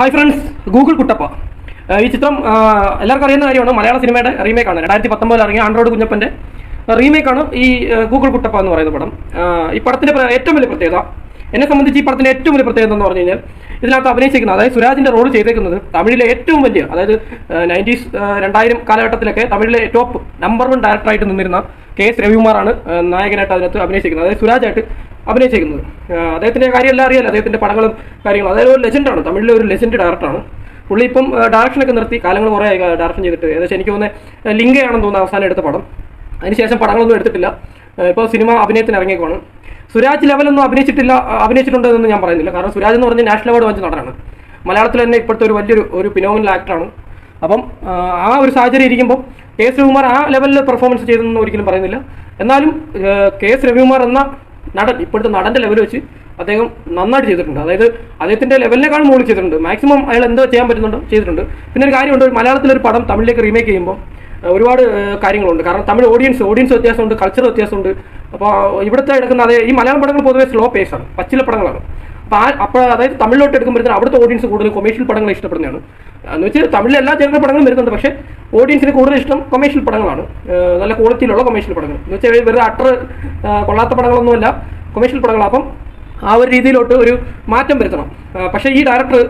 Hi friends Google Kuttappa. ഈ ചിത്രം എല്ലാവർക്കും അറിയുന്ന കാര്യമാണ് മലയാള സിനിമയുടെ റീമേക്ക് ആണ്. രണ്ടായിരത്തി പത്തൊമ്പതിൽ ഇറങ്ങിയ ആൻഡ്രോയിഡ് കുഞ്ഞപ്പന്റെ റീമേക്ക് ആണ് ഈ ഗൂഗിൾ കുട്ടപ്പ എന്ന് പറയുന്ന പടം. ഈ പടത്തിന്റെ ഏറ്റവും വലിയ പ്രത്യേകത എന്നെ സംബന്ധിച്ച് ഈ പടത്തിന്റെ ഏറ്റവും വലിയ പ്രത്യേകത എന്ന് പറഞ്ഞു കഴിഞ്ഞാൽ ഇതിനകത്ത് അഭിനയിച്ചിരിക്കുന്നത് അതായത് സുരാജിന്റെ റോൾ ചെയ്തേക്കുന്നത് തമിഴിലെ ഏറ്റവും വലിയ അതായത് നയന്റീസ് രണ്ടായിരം കാലഘട്ടത്തിലൊക്കെ തമിഴിലെ ടോപ്പ് നമ്പർ വൺ ഡയറക്ടറായിട്ട് നിന്നിരുന്ന കെ എസ് രവികുമാറാണ് നായകനായിട്ട് അതിനകത്ത് അഭിനയിച്ചിരിക്കുന്നത്. അതായത് സുരാജായിട്ട് അഭിനയിച്ചിരിക്കുന്നത് അദ്ദേഹത്തിന്റെ അദ്ദേഹത്തിന്റെ കാര്യം എല്ലാം അറിയാലോ അദ്ദേഹത്തിന്റെ പടങ്ങളും കാര്യങ്ങളും. അതായത് ഒരു ലെജൻഡാണ് തമിഴിലെ ഒരു ലെജൻഡ് ഡയറക്ടറാണ് പുള്ളി ഇപ്പം ഡയറക്ഷനൊക്കെ നിർത്തി കാലങ്ങൾ കുറേ ഡയറക്ഷൻ ചെയ്തിട്ട് ഏകദേശം എനിക്ക് തോന്നുന്നത് ലിങ്കയാണെന്ന് തോന്നുന്നു അവസാനം എടുത്ത പടം. അതിനുശേഷം പടങ്ങളൊന്നും എടുത്തിട്ടില്ല. ഇപ്പോൾ സിനിമ അഭിനയത്തിന് ഇറങ്ങിയേക്കുവാണ്. സുരാജ് ലെവലൊന്നും അഭിനയിച്ചിട്ടില്ല അഭിനയിച്ചിട്ടുണ്ടെന്ന് ഞാൻ പറയുന്നില്ല. കാരണം സുരാജ് എന്ന് പറഞ്ഞാൽ നാഷണൽ അവാർഡ് വാങ്ങിച്ച നടനാണ്. മലയാളത്തിൽ തന്നെ ഇപ്പോഴത്തെ ഒരു വലിയൊരു ഒരു പിനോമിനൽ ആക്ടറാണ് അപ്പം ആ, ഒരു സാഹചര്യം ഇരിക്കുമ്പോൾ കെ എസ് രവികുമാർ ആ ലെവലിൽ പെർഫോമൻസ് ചെയ്തതെന്ന് ഒരിക്കലും പറയുന്നില്ല. എന്നാലും കെ എസ് രവികുമാർ എന്ന നടൻ ഇപ്പോഴത്തെ നടന്റെ ലെവൽ വെച്ച് അദ്ദേഹം നന്നായിട്ട് ചെയ്തിട്ടുണ്ട്. അതായത് അദ്ദേഹത്തിന്റെ ലെവലിനേക്കാൾ മുകളിൽ ചെയ്തിട്ടുണ്ട്. മാക്സിമം അയാൾ എന്തോ ചെയ്യാൻ പറ്റുന്നുണ്ടോ ചെയ്തിട്ടുണ്ട്. പിന്നെ ഒരു കാര്യമുണ്ട് മലയാളത്തിലൊരു പടം തമിഴിലേക്ക് റീമേക്ക് ചെയ്യുമ്പോൾ ഒരുപാട് കാര്യങ്ങളുണ്ട്. കാരണം തമിഴ് ഓഡിയൻസ് ഓഡിയൻസ് വ്യത്യാസമുണ്ട് കൾച്ചർ വ്യത്യാസമുണ്ട്. അപ്പോൾ ഇവിടുത്തെ എടുക്കുന്ന അതേ ഈ മലയാളം പടങ്ങൾ പൊതുവേ സ്ലോ പേസാണ് പച്ചില പടങ്ങളാണ്. അപ്പോൾ ആ അപ്പോൾ അതായത് തമിഴിലോട്ട് എടുക്കുമ്പോഴത്തേന് അവിടുത്തെ ഓഡിയൻസ് കൂടുതൽ കൊമേഴ്ഷ്യൽ പടങ്ങൾ ഇഷ്ടപ്പെടുന്നതാണ്. എന്ന് വെച്ചാൽ തമിഴിലെ എല്ലാ ജനറൽ പടങ്ങളും വരുന്നുണ്ട്. പക്ഷേ ഓഡിയൻസിന് കൂടുതൽ ഇഷ്ടം കൊമേഴ്ഷ്യൽ പടങ്ങളാണ്. നല്ല ക്വാളിറ്റിയിലുള്ള കൊമേഴ്ഷ്യൽ പടങ്ങൾ. എന്ന് വെച്ചാൽ വെറുതെ അട്ടർ കൊള്ളാത്ത പടങ്ങളൊന്നുമല്ല. കൊമേഴ്ഷ്യൽ പടങ്ങളാണ് അപ്പം ആ ഒരു രീതിയിലോട്ട് ഒരു മാറ്റം വരുത്തണം. പക്ഷേ ഈ ഡയറക്ടർ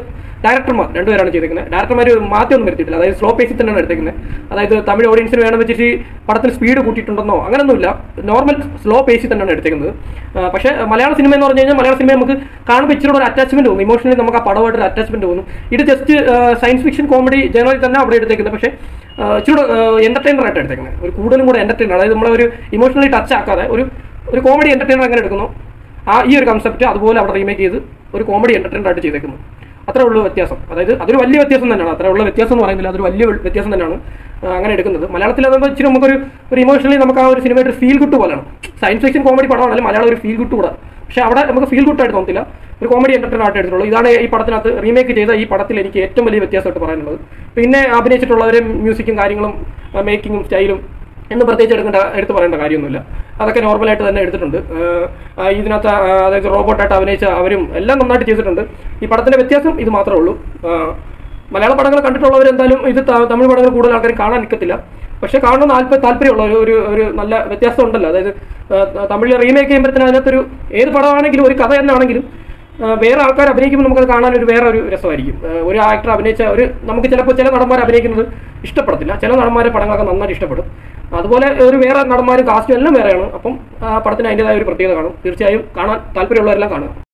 ഡയറക്ടർമാർ രണ്ടുപേരാണ് ചെയ്തേക്കുന്നത്. ഡയറക്ടർമാർ മാറ്റമൊന്നും വരുത്തിയിട്ടില്ല. അതായത് സ്ലോ പേസിൽ തന്നെയാണ് എടുത്തേക്കുന്നത്. അതായത് തമിഴ് ഓഡിയൻസിന് വേണം വെച്ചിട്ട് പടത്തിന് സ്പീഡ് കൂട്ടിയിട്ടുണ്ടെന്നോ അങ്ങനെയൊന്നുമില്ല നോർമൽ സ്ലോ പേസിൽ തന്നെയാണ് എടുത്തേക്കുന്നത്. പക്ഷേ മലയാള സിനിമ എന്ന് പറഞ്ഞു കഴിഞ്ഞാൽ മലയാള സിനിമ നമുക്ക് കാണുമ്പോൾ ഇച്ചിരി ഒരു അറ്റാച്ച്മെന്റ് തോന്നും. ഇമോഷണലി നമുക്ക് ആ പടമായിട്ട് ഒരു അറ്റാച്ച്മെന്റ് തോന്നും. ഇത് just science fiction comedy general തന്നെ അവിടെ എടുത്തേക്കുന്നത്. പക്ഷേ ഇച്ചിരി എന്റർടൈനർ ആയിട്ട് എടുത്തേക്കുന്നത്. ഒരു കൂടുതലും കൂടെ എന്റർടൈനർ അതായത് നമ്മളെ ഒരു ഇമോഷണലി ടച്ച് ആക്കാതെ ഒരു ഒരു കോമഡി എന്റർടൈനർ എങ്ങനെ എടുക്കുന്നു. ആ ഈ ഒരു കൺസെപ്റ്റ് അതുപോലെ അവിടെ റീമേക്ക് ചെയ്ത് ഒരു കോമഡി എന്റർടൈനർ ആയിട്ട് ചെയ്തേക്കുന്നു. അത്രേ ഉള്ളൂ വ്യത്യാസം. അതായത് അതൊരു വലിയ വ്യത്യാസം തന്നെയാണ്. അത്ര ഉള്ള വ്യത്യാസം എന്ന് പറയുന്നില്ല. അതൊരു വലിയ വ്യത്യാസം തന്നെയാണ് അങ്ങനെ എടുക്കുന്നത്. മലയാളത്തിൽ അതാകുമ്പോൾ ഇച്ചിരി നമുക്കൊരു ഒരു ഇമോഷണലി നമുക്ക് ആ ഒരു സിനിമയുടെ ഫീൽ ഗുഡ് പോലെയാണ്. സയൻസ് ഫിക്ഷൻ കോമഡി പടമാണെങ്കിലും മലയാളം ഒരു ഫീൽ ഗുഡ് കൂടെ. പക്ഷേ അവിടെ നമുക്ക് ഫീൽ ഗുഡ് ആയിട്ട് തോന്നില്ല ഒരു കോമഡി എന്റർടൈൻ ആയിട്ട് എടുത്തുള്ളൂ. ഇതാണ് ഈ പടത്തിനകത്ത് റീമേക്ക് ചെയ്ത ഈ പടത്തിൽ എനിക്ക് ഏറ്റവും വലിയ വ്യത്യാസമായിട്ട് പറയാനുള്ളത്. പിന്നെ അഭിനയിച്ചിട്ടുള്ളവരും മ്യൂസിക്കും കാര്യങ്ങളും മേക്കിങ്ങും സ്റ്റൈലും എന്ന് പ്രത്യേകിച്ച് എടുക്കേണ്ട എടുത്ത് പറയേണ്ട കാര്യമൊന്നുമില്ല. അതൊക്കെ നോർമലായിട്ട് തന്നെ എടുത്തിട്ടുണ്ട്. ഇതിനകത്ത് അതായത് റോബോട്ടായിട്ട് അഭിനയിച്ച അവരും എല്ലാം നന്നായിട്ട് ചെയ്തിട്ടുണ്ട്. ഈ പടത്തിന്റെ വ്യത്യാസം ഇത് മാത്രമേ ഉള്ളൂ. മലയാള പടങ്ങൾ കണ്ടിട്ടുള്ളവർ എന്തായാലും ഇത് തമിഴ് പടങ്ങൾ കൂടുതൽ ആൾക്കാർ കാണാൻ നിൽക്കത്തില്ല. പക്ഷെ കാണണം താല്പര്യം താല്പര്യമുള്ള ഒരു ഒരു നല്ല വ്യത്യാസം ഉണ്ടല്ലോ. അതായത് തമിഴിൽ റീമേക്ക് ചെയ്യുമ്പോഴത്തേന് അതിനകത്തൊരു ഏത് പടമാണെങ്കിലും ഒരു കഥ എന്നാണെങ്കിലും ആഹ് വേറെ ആൾക്കാർ അഭിനയിക്കുമ്പോൾ നമുക്കത് കാണാൻ ഒരു വേറെ ഒരു രസമായിരിക്കും. ഒരു ആക്ടർ അഭിനയിച്ച ഒരു നമുക്ക് ചിലപ്പോൾ ചില നടന്മാർ അഭിനയിക്കുന്നത് ഇഷ്ടപ്പെടത്തില്ല. ചില നടന്മാരെ പടങ്ങളൊക്കെ നന്നായിട്ട് ഇഷ്ടപ്പെടും. അതുപോലെ ഒരു വേറെ നടന്മാരും കാസ്റ്റും എല്ലാം വേറെയാണ്. അപ്പം പടത്തിന് അതിന്റെതായ ഒരു പ്രത്യേകത കാണും. തീർച്ചയായും കാണാൻ താല്പര്യമുള്ളവരെല്ലാം കാണുക.